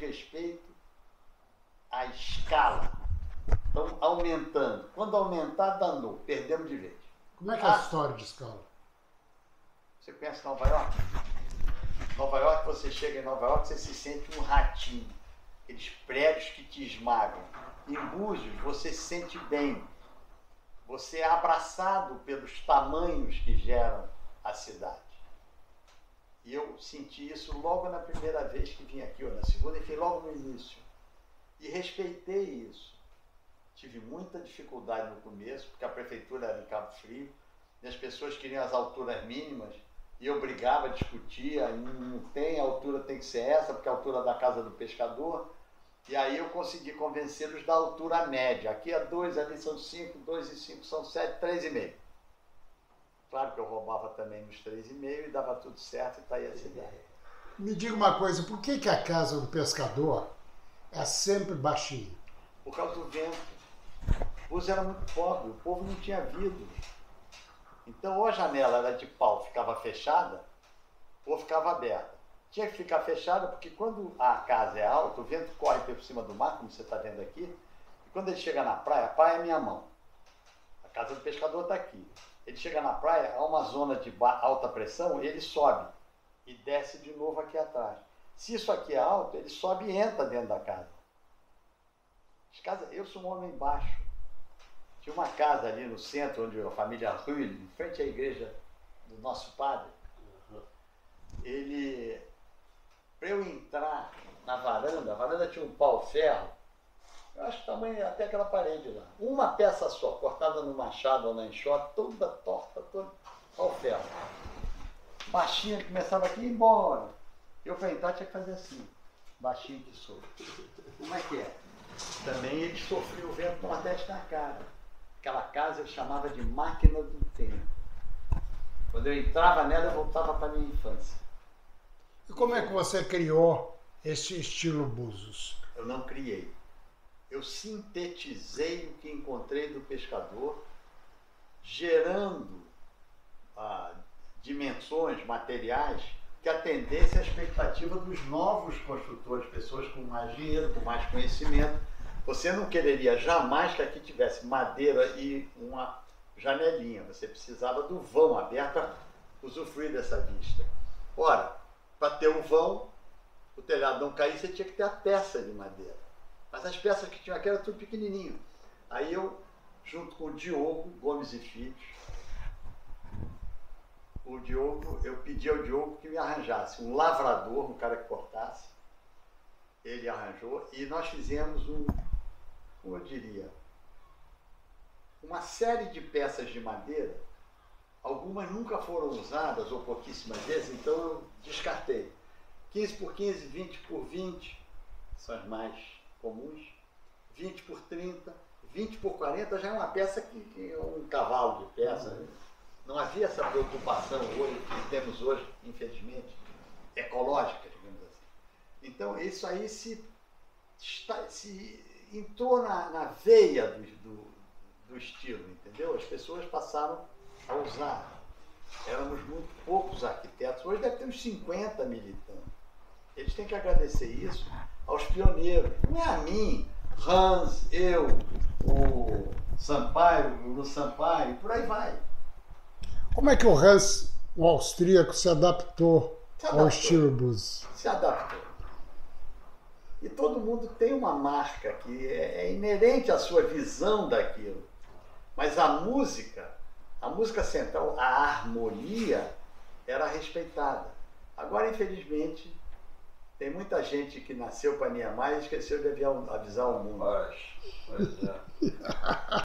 respeito à escala. Estão aumentando. Quando aumentar, danou. Perdemos de vez. Como é que é a história de escala? Você conhece Nova York? Nova York, você chega em Nova York, você se sente um ratinho. Aqueles prédios que te esmagam. Em Búzios, você se sente bem. Você é abraçado pelos tamanhos que geram a cidade. E eu senti isso logo na primeira vez que vim aqui, ou na segunda, enfim, logo no início. E respeitei isso. Tive muita dificuldade no começo, porque a prefeitura era em Cabo Frio, e as pessoas queriam as alturas mínimas, e eu brigava, discutia, não tem, a altura tem que ser essa, porque a altura da casa do pescador. E aí eu consegui convencê-los da altura média. Aqui é 2, ali são 5, 2 e 5 são 7, 3,5. Claro que eu roubava também nos 3,5 e dava tudo certo e está aí a cidade. Me diga uma coisa, por que, que a casa do pescador é sempre baixinha? Por causa do vento. Búzios era muito pobre, o povo não tinha vidro. Então ou a janela era de pau, ficava fechada, ou ficava aberta. Tinha que ficar fechada porque quando a casa é alta, o vento corre por cima do mar, como você está vendo aqui, e quando ele chega na praia, a praia é minha mão. A casa do pescador está aqui. Ele chega na praia, há uma zona de alta pressão, ele sobe e desce de novo aqui atrás. Se isso aqui é alto, ele sobe e entra dentro da casa. As casas, eu sou um homem baixo. Tinha uma casa ali no centro, onde a família Rui, em frente à igreja do nosso padre. Ele, para eu entrar na varanda, a varanda tinha um pau-ferro, eu acho que tamanho até aquela parede lá. Uma peça só, cortada no machado ou na enxota, toda torta, toda pau-ferro. Baixinha começava aqui e ia embora. Eu para entrar tinha que fazer assim, baixinho que sou. Como é que é? Também ele sofreu o vento nordeste na cara. Aquela casa eu chamava de máquina do tempo. Quando eu entrava nela, eu voltava para minha infância. E como é que você criou esse estilo Búzios? Eu não criei. Eu sintetizei o que encontrei do pescador, gerando ah, dimensões materiais que atendessem à expectativa dos novos construtores, pessoas com mais dinheiro, com mais conhecimento. Você não quereria jamais que aqui tivesse madeira e uma janelinha. Você precisava do vão aberto para usufruir dessa vista. Ora, para ter o vão, o telhado não cair, você tinha que ter a peça de madeira. Mas as peças que tinham aqui eram tudo pequenininho. Aí eu, junto com o Diogo Gomes e Filhos, o Diogo, eu pedi ao Diogo que me arranjasse um lavrador, um cara que cortasse. Ele arranjou e nós fizemos um, como eu diria, uma série de peças de madeira. Algumas nunca foram usadas, ou pouquíssimas vezes, então eu descartei. 15 por 15, 20 por 20, são as mais comuns. 20 por 30, 20 por 40 já é uma peça que, que é um cavalo de peça. Né? Não havia essa preocupação hoje, que temos hoje, infelizmente, ecológica, digamos assim. Então, isso aí se, está, se entrou na, na veia do, do, do, estilo, entendeu? As pessoas passaram a usar. Éramos muito poucos arquitetos, hoje deve ter uns 50 militando. Eles têm que agradecer isso aos pioneiros, não é a mim, Hans, eu, o Sampaio, o Sampaio, por aí vai. Como é que o Hans, o austríaco, se adaptou, se adaptou. ao estilo blues? Se adaptou. E todo mundo tem uma marca que é, é inerente à sua visão daquilo. Mas a música, a música central, a harmonia, era respeitada. Agora, infelizmente, tem muita gente que nasceu para Niemeyer e esqueceu de avisar o mundo. Pois, pois é.